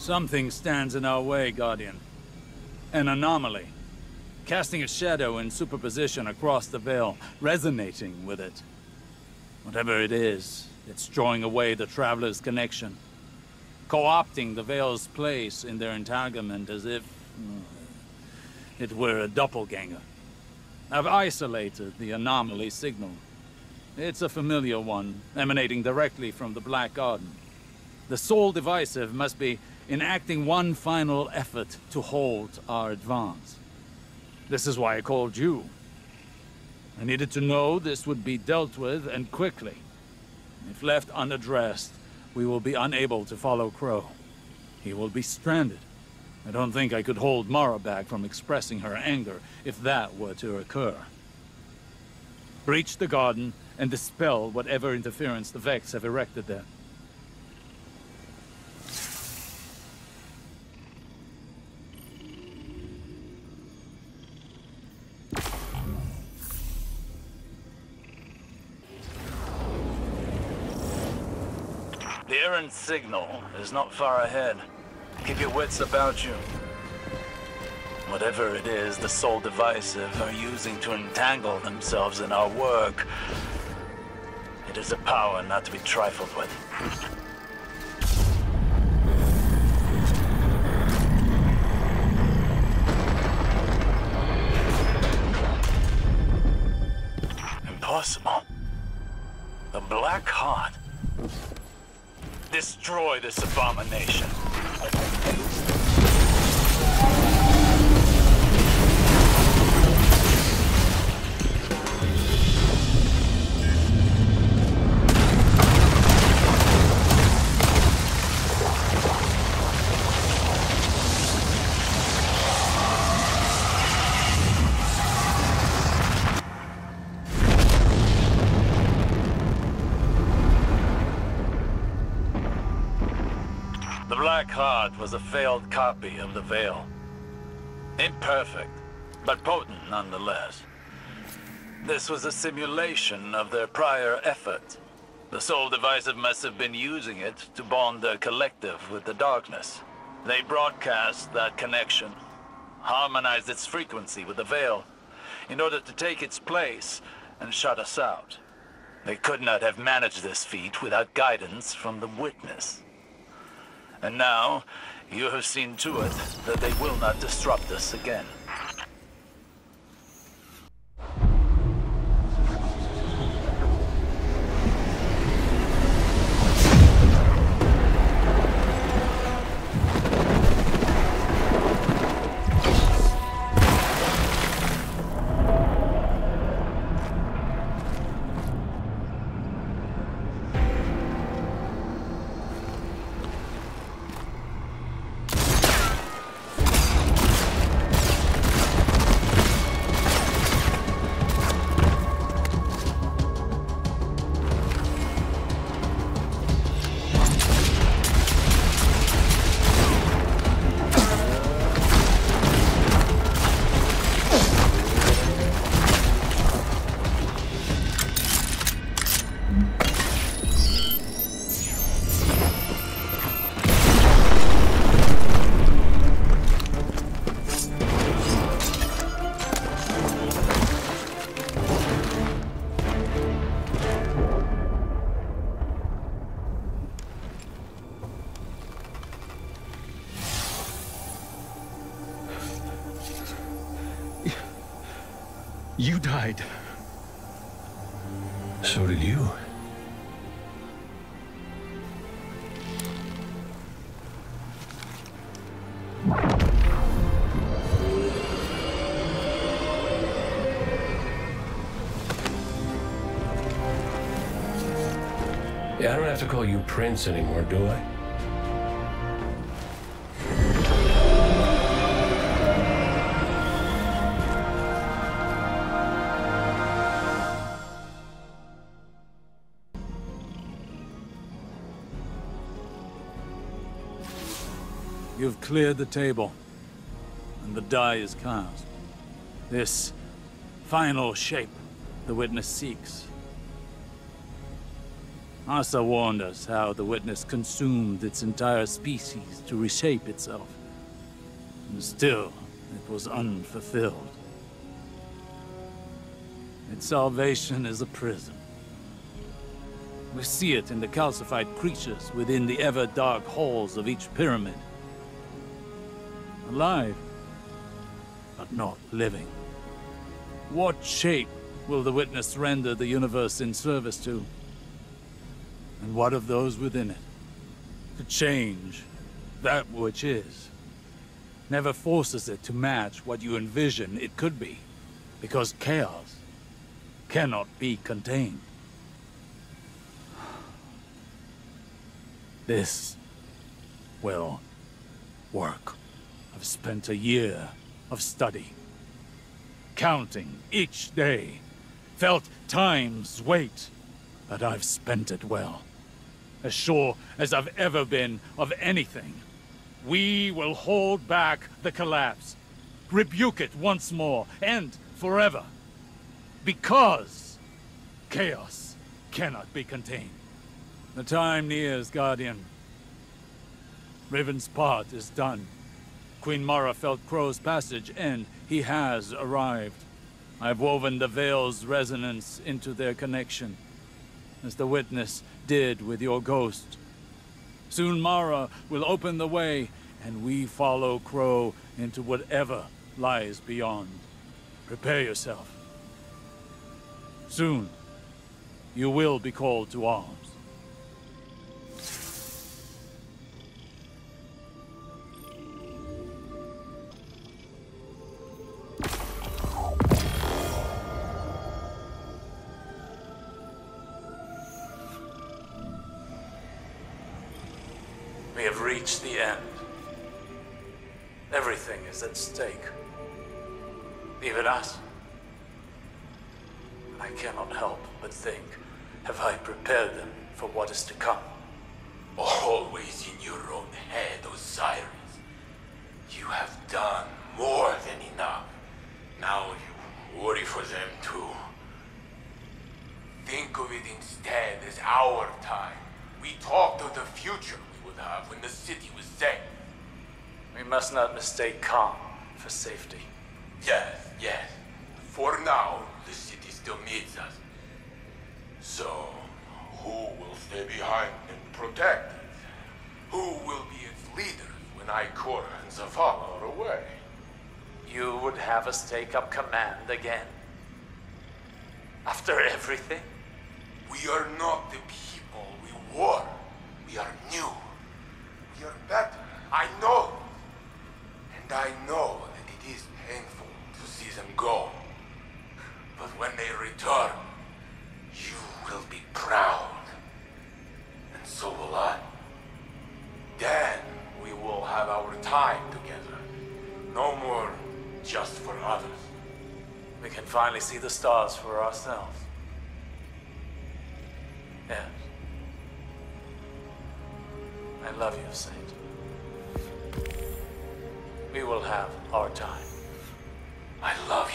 Something stands in our way, Guardian. An anomaly. Casting a shadow in superposition across the veil, resonating with it. Whatever it is, it's drawing away the Traveler's connection. Co-opting the veil's place in their entanglement as if... mm, it were a doppelganger. I've isolated the anomaly signal. It's a familiar one, emanating directly from the Black Garden. The Sol Divisive must be enacting one final effort to halt our advance. This is why I called you. I needed to know this would be dealt with, and quickly. If left unaddressed, we will be unable to follow Crow. He will be stranded. I don't think I could hold Mara back from expressing her anger if that were to occur. Breach the garden and dispel whatever interference the Vex have erected there. The errant signal is not far ahead. Keep your wits about you. Whatever it is the Sol Divisive are using to entangle themselves in our work, it is a power not to be trifled with. Impossible. The Black Heart. Destroy this abomination. Black Heart was a failed copy of the Veil. Imperfect, but potent nonetheless. This was a simulation of their prior effort. The Sol Divisive must have been using it to bond their collective with the darkness. They broadcast that connection, harmonized its frequency with the Veil, in order to take its place and shut us out. They could not have managed this feat without guidance from the Witness. And now, you have seen to it that they will not disrupt us again. You died. So did you. Yeah, I don't have to call you Prince anymore, do I? You've cleared the table, and the die is cast. This final shape the witness seeks. Ahsa warned us how the Witness consumed its entire species to reshape itself. And still, it was unfulfilled. Its salvation is a prison. We see it in the calcified creatures within the ever-dark halls of each pyramid. Alive, but not living. What shape will the Witness render the universe in service to? And what of those within it? To change that which is. Never forces it to match what you envision it could be. Because chaos cannot be contained. This will work. I've spent a year of study, counting each day, felt time's weight, but I've spent it well. As sure as I've ever been of anything. We will hold back the collapse, rebuke it once more, and forever. Because chaos cannot be contained. The time nears, Guardian. Riven's part is done. Queen Mara felt Crow's passage, and he has arrived. I've woven the Veil's resonance into their connection, as the Witness did with your ghost. Soon Mara will open the way, and we follow Crow into whatever lies beyond. Prepare yourself. Soon, you will be called to arms. We have reached the end. Everything is at stake. Even us. I cannot help but think, have I prepared them for what is to come? Always in your own must not mistake calm for safety. Yes, yes. For now, the city still needs us. So, who will stay behind and protect it? Who will be its leaders when Ikora and Zavala are away? You would have us take up command again? After everything? We are not the people we were. We are new. We are better. I know. And I know that it is painful to see them go. But when they return, you will be proud. And so will I. Then we will have our time together. No more just for others. We can finally see the stars for ourselves. Yes. I love you, Saint. We will have our time. I love